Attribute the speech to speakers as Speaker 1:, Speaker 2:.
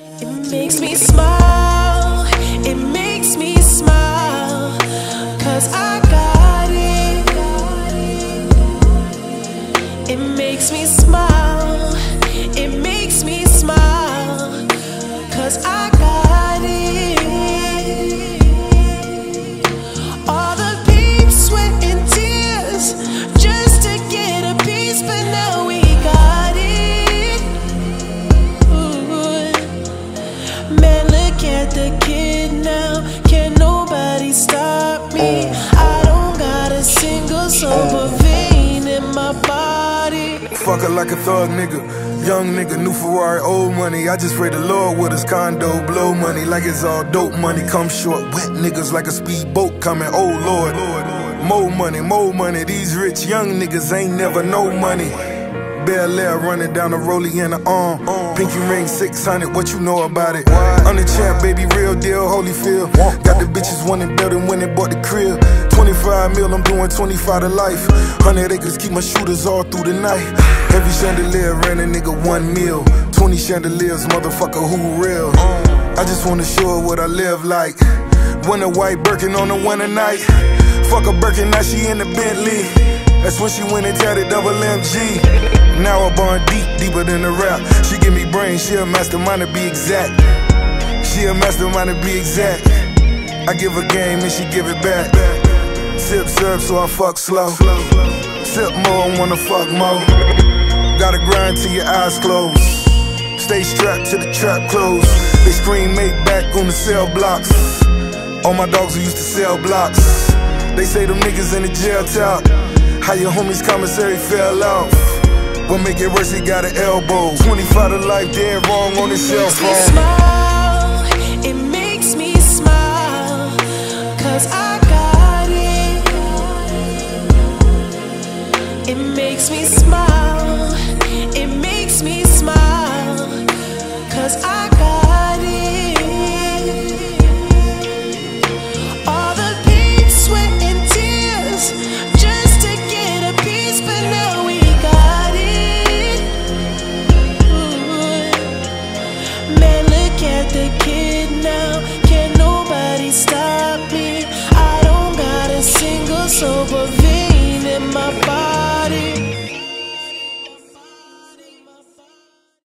Speaker 1: It makes me smile. It makes me smile. Cause I got it. It makes me smile. In my body.
Speaker 2: Fuck her like a thug nigga. Young nigga, new Ferrari, old money. I just pray the Lord with his condo. Blow money like it's all dope money. Come short, wet niggas like a speedboat coming. Oh Lord, more money, more money. These rich young niggas ain't never no money. Bel Air running down the rollie in the arm. Pinky ring 600, what you know about it? I'm the champ, baby, real deal, Holyfield. Got the bitches wanting building when they bought the crib. 25 mil, I'm doing 25 to life. 100 acres, keep my shooters all through the night. Every chandelier ran a nigga one mil. 20 chandeliers, motherfucker, who real? I just wanna show her what I live like. Winter white Birkin on the winter night. Fuck a Birkin, now she in the Bentley. That's when she went and tatted double MG. Now I bond deep, deeper than the rap. She give me brains, she a mastermind to be exact. She a mastermind to be exact. I give her game and she give it back. Sip serve, so I fuck slow. Sip more, I wanna fuck more. Gotta grind till your eyes close. Stay strapped to the trap close. They scream make back on the cell blocks. All my dogs who used to sell blocks. They say them niggas in the jail talk. How your homies commissary fell off. What make it worse, he got an elbow. 25 to life, dead wrong on his cell
Speaker 1: makes me
Speaker 2: phone.
Speaker 1: smile. It makes me smile. Cause I got it. It makes me smile.